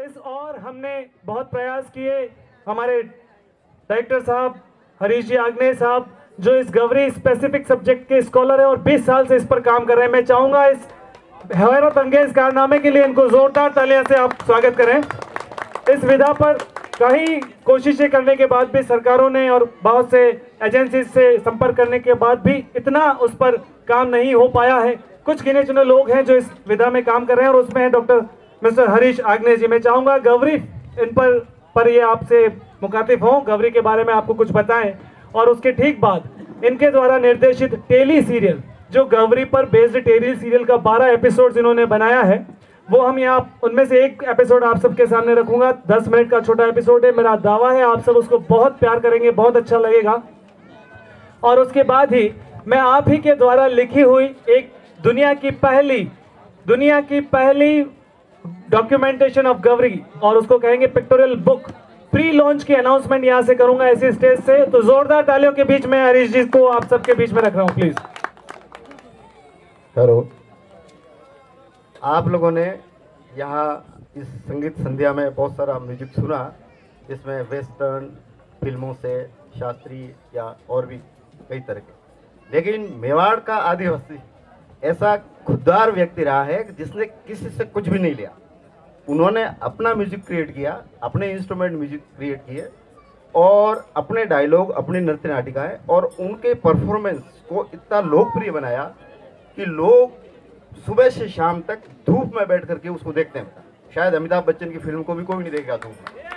इस और हमने बहुत प्रयास किए। हमारे डायरेक्टर साहब, हरीश जी आग्ने साहब, जो इस गवरी स्पेसिफिक सब्जेक्ट के स्कॉलर है और 20 साल से इस पर काम कर रहे हैं। मैं चाहूँगा इस हैरत अंगेज कारनामे के लिए इनको जोरदार तालियाँ से आप स्वागत करें। इस विधा पर कई कोशिशें करने के बाद भी सरकारों ने और बहुत से एजेंसी से संपर्क करने के बाद भी इतना उस पर काम नहीं हो पाया है। कुछ गिने चुने लोग हैं जो इस विधा में काम कर रहे हैं और उसमें है डॉक्टर मिस्टर हरीश आग्ने जी, मैं चाहूँगा गौरी, इन पर पर ये आपसे मुखातिब हों। गौरी के बारे में आपको कुछ बताएँ। और उसके ठीक बाद, इनके द्वारा निर्देशित टेली सीरियल, जो गौरी पर बेस्ड टेली सीरियल का बारह एपिसोड इन्होंने बनाया है, वो हम यहाँ, उनमें से एक एपिसोड आप सबके सामने रखूँगा। 10 मिनट का छोटा एपिसोड है, मेरा दावा है, आप सब उसको बहुत प्यार करेंगे, बहुत अच्छा लगेगा। और उसके बाद ही, मैं आप ही के द्वारा लिखी हुई एक दुनिया की पहली, दुनिया की पहली डॉक्यूमेंटेशन ऑफ़ गवरी और उसको कहेंगे पिक्टोरियल बुक प्री लॉन्च की अनाउंसमेंट यहाँ से करूँगा ऐसी स्टेज से. तो जोरदार तालियों के बीच में हरीश जी को आप सबके बीच में रख रहा हूँ प्लीज़ हेलो। आप लोगों ने यहाँ इस संगीत संध्या में बहुत सारा म्यूज़िक सुना इसमें वेस्टर्न फ़िल्मों से शास्त्रीय या और भी कई तरह के। लेकिन मेवाड़ का आदिवासी ऐसा खुददार व्यक्ति रहा है जिसने किसी से कुछ भी नहीं लिया। उन्होंने अपना म्यूज़िक क्रिएट किया अपने इंस्ट्रूमेंट म्यूज़िक क्रिएट किए और अपने डायलॉग अपनी नृत्य नाटिकाएँ और उनके परफॉर्मेंस को इतना लोकप्रिय बनाया कि लोग सुबह से शाम तक धूप में बैठ करके उसको देखते हैं। शायद अमिताभ बच्चन की फ़िल्म को भी कोई नहीं देखेगा धूप में।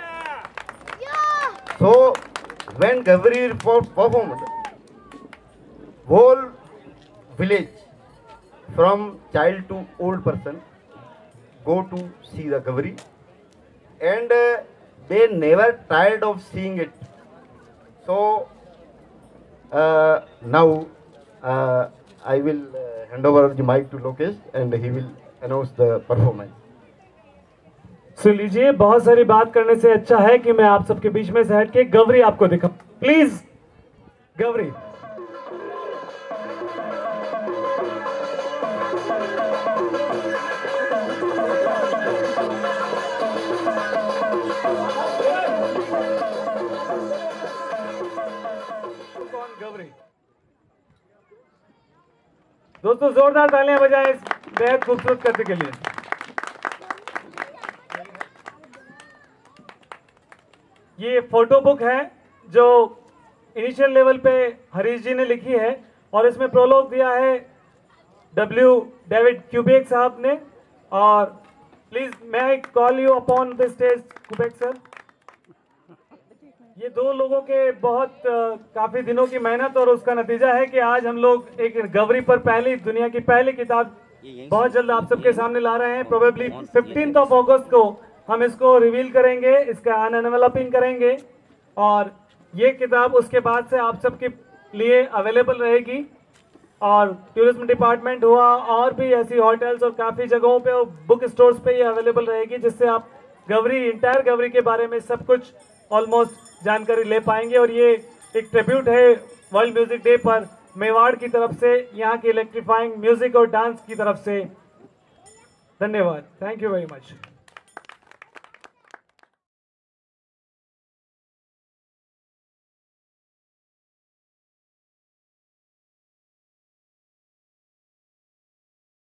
So when Gavri performed, whole village from child to old person go to see the Gavri and uh, they never tired of seeing it. So uh, now uh, I will uh, hand over the mic to Lokesh and he will announce the performance. सुन लीजिए बहुत सारी बात करने से अच्छा है कि मैं आप सबके बीच में से हट के गवरी आपको दिखा प्लीज़ गवरी दोस्तों, जोरदार तालियाँ बजाएँ इस बेहद खूबसूरत करते के लिए। ये फ़ोटो बुक है, जो इनिशियल लेवल पे हरीश जी ने लिखी है और इसमें प्रोलोग दिया है डब्ल्यू डेविड क्यूबेक साहब ने, और प्लीज़ मैं call you upon the stage Quebec sir ये दो लोगों के बहुत काफ़ी दिनों की मेहनत और उसका नतीजा है कि आज हम लोग एक गवरी पर पहली, दुनिया की पहली किताब बहुत जल्द आप सबके सामने ला रहे हैं। प्रोबेबली फिफ्टींथ ऑफ़ अगस्त को हम इसको रिवील करेंगे, इसका अनवेलपिंग करेंगे, और ये किताब उसके बाद से आप सबके लिए अवेलेबल रहेगी। और टूरिज़्म डिपार्टमेंट हुआ, और भी ऐसी होटल्स और काफ़ी जगहों पे बुक स्टोर्स पे ये अवेलेबल रहेगी, जिससे आप गवरी इंटायर गवरी के बारे में सब कुछ ऑलमोस्ट जानकारी ले पाएँगे। और ये एक ट्रिब्यूट है वर्ल्ड म्यूज़िक डे पर, मेवाड़ की तरफ़ से, यहाँ की इलेक्ट्रीफाइंग म्यूज़िक और डांस की तरफ़ से। धन्यवाद। Thank you very much